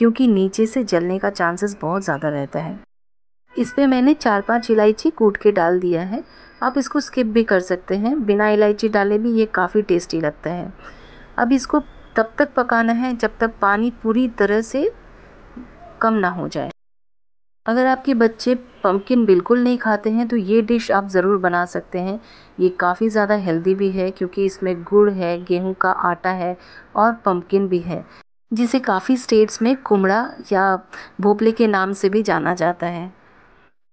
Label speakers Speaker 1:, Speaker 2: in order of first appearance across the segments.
Speaker 1: क्योंकि नीचे से जलने का चांसेस बहुत ज़्यादा रहता है। इस पर मैंने चार पाँच इलायची कूट के डाल दिया है। आप इसको स्किप भी कर सकते हैं। बिना इलायची डाले भी ये काफ़ी टेस्टी लगता है। अब इसको तब तक पकाना है जब तक पानी पूरी तरह से कम ना हो जाए। अगर आपके बच्चे पम्पकिन बिल्कुल नहीं खाते हैं तो ये डिश आप ज़रूर बना सकते हैं। ये काफ़ी ज़्यादा हेल्दी भी है, क्योंकि इसमें गुड़ है, गेहूँ का आटा है और पम्पकिन भी है। जिसे काफ़ी स्टेट्स में कुमड़ा या भोपले के नाम से भी जाना जाता है।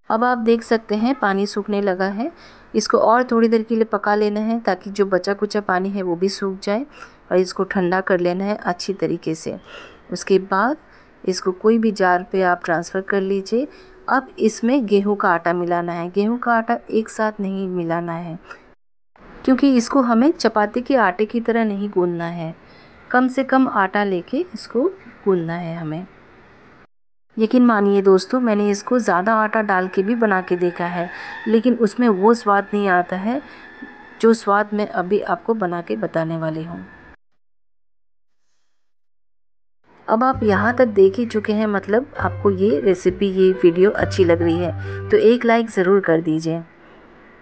Speaker 1: अब आप देख सकते हैं, पानी सूखने लगा है। इसको और थोड़ी देर के लिए पका लेना है ताकि जो बचा कुचा पानी है वो भी सूख जाए और इसको ठंडा कर लेना है अच्छी तरीके से। उसके बाद इसको कोई भी जार पे आप ट्रांसफ़र कर लीजिए। अब इसमें गेहूँ का आटा मिलाना है। गेहूँ का आटा एक साथ नहीं मिलाना है, क्योंकि इसको हमें चपाती के आटे की तरह नहीं गूंदना है। कम से कम आटा लेके इसको गूंदना है हमें। यकीन मानिए दोस्तों, मैंने इसको ज़्यादा आटा डाल के भी बना के देखा है, लेकिन उसमें वो स्वाद नहीं आता है जो स्वाद मैं अभी आपको बना के बताने वाली हूँ। अब आप यहाँ तक देख ही चुके हैं मतलब आपको ये रेसिपी ये वीडियो अच्छी लग रही है तो एक लाइक ज़रूर कर दीजिए।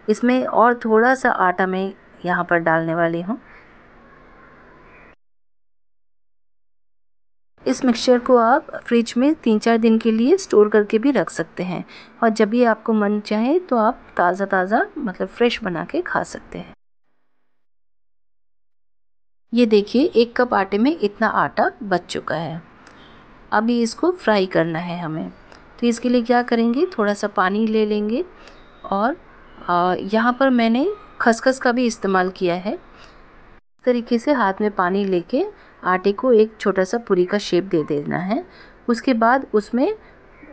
Speaker 1: इसमें और थोड़ा सा आटा मैं यहाँ पर डालने वाली हूँ। इस मिक्सचर को आप फ्रिज में तीन चार दिन के लिए स्टोर करके भी रख सकते हैं। और जब भी आपको मन चाहे तो आप ताज़ा ताज़ा मतलब फ्रेश बना के खा सकते हैं। ये देखिए, एक कप आटे में इतना आटा बच चुका है। अभी इसको फ्राई करना है हमें। तो इसके लिए क्या करेंगे? थोड़ा सा पानी ले लेंगे और यहाँ पर मैंने खसखस का भी इस्तेमाल किया है। इस तरीके से हाथ में पानी लेके आटे को एक छोटा सा पूरी का शेप दे देना है। उसके बाद उसमें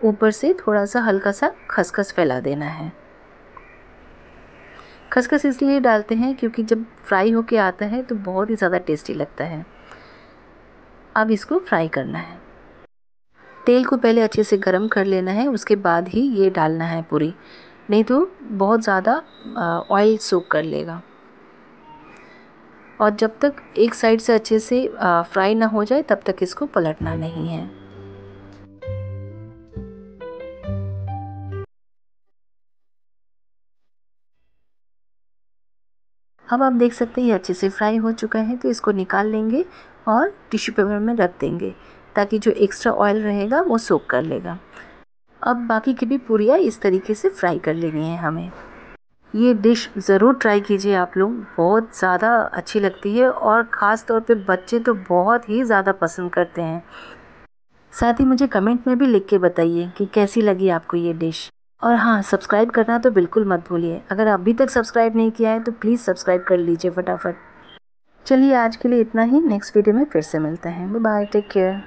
Speaker 1: ऊपर से थोड़ा सा हल्का सा खसखस फैला देना है। खसखस इसलिए डालते हैं क्योंकि जब फ्राई होके आता है तो बहुत ही ज़्यादा टेस्टी लगता है। अब इसको फ्राई करना है। तेल को पहले अच्छे से गर्म कर लेना है, उसके बाद ही ये डालना है पूरी। नहीं तो बहुत ज़्यादा ऑयल सोक कर लेगा। और जब तक एक साइड से अच्छे से फ्राई ना हो जाए, तब तक इसको पलटना नहीं है। अब आप देख सकते हैं, ये अच्छे से फ्राई हो चुका है तो इसको निकाल लेंगे और टिश्यू पेपर में रख देंगे, ताकि जो एक्स्ट्रा ऑयल रहेगा, वो सोक कर लेगा। अब बाकी की भी पूरियाँ इस तरीके से फ्राई कर लेनी है हमें। ये डिश ज़रूर ट्राई कीजिए आप लोग। बहुत ज़्यादा अच्छी लगती है और ख़ास तौर पे बच्चे तो बहुत ही ज़्यादा पसंद करते हैं। साथ ही मुझे कमेंट में भी लिख के बताइए कि कैसी लगी आपको ये डिश। और हाँ सब्सक्राइब करना तो बिल्कुल मत भूलिए। अगर अभी तक सब्सक्राइब नहीं किया है तो प्लीज़ सब्सक्राइब कर लीजिए फटाफट। चलिए, आज के लिए इतना ही। नेक्स्ट वीडियो में फिर से मिलते हैं। Bye take care.